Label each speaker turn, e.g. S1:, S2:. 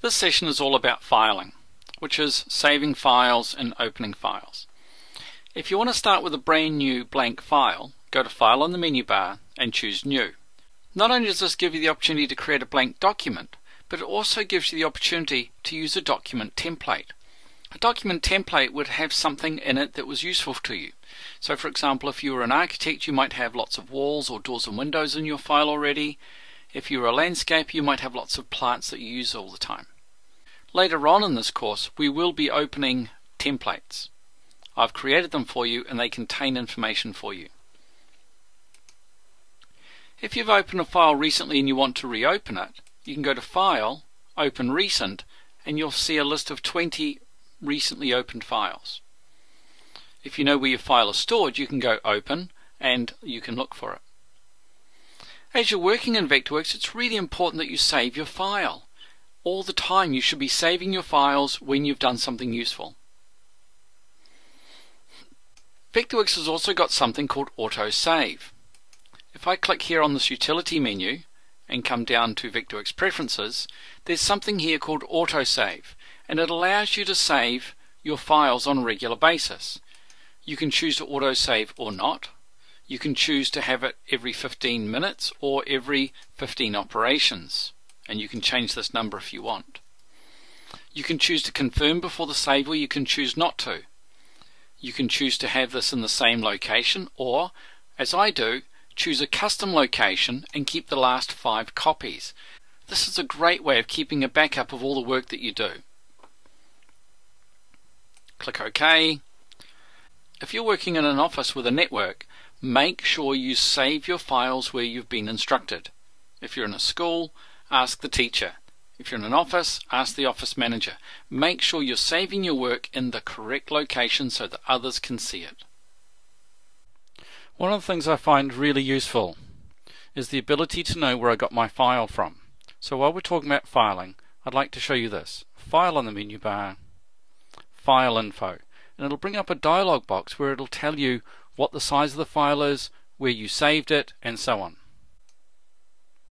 S1: This session is all about filing, which is saving files and opening files. If you want to start with a brand new blank file, go to File on the menu bar and choose New. Not only does this give you the opportunity to create a blank document, but it also gives you the opportunity to use a document template. A document template would have something in it that was useful to you. So for example, if you were an architect, you might have lots of walls or doors and windows in your file already. If you were a landscaper, you might have lots of plants that you use all the time. Later on in this course, we will be opening templates. I've created them for you and they contain information for you. If you've opened a file recently and you want to reopen it, you can go to File, Open Recent, and you'll see a list of 20 recently opened files. If you know where your file is stored, you can go Open and you can look for it. As you're working in Vectorworks, it's really important that you save your file. All the time you should be saving your files when you've done something useful. Vectorworks has also got something called autosave. If I click here on this utility menu and come down to Vectorworks preferences, there's something here called autosave and it allows you to save your files on a regular basis. You can choose to autosave or not. You can choose to have it every 15 minutes or every 15 operations. And you can change this number if you want. You can choose to confirm before the save or you can choose not to. You can choose to have this in the same location or, as I do, choose a custom location and keep the last five copies. This is a great way of keeping a backup of all the work that you do. Click OK. If you're working in an office with a network, make sure you save your files where you've been instructed. If you're in a school, ask the teacher. If you're in an office, ask the office manager. Make sure you're saving your work in the correct location so that others can see it. One of the things I find really useful is the ability to know where I got my file from. So while we're talking about filing, I'd like to show you this. File on the menu bar, File Info, and it'll bring up a dialog box where it'll tell you what the size of the file is, where you saved it, and so on.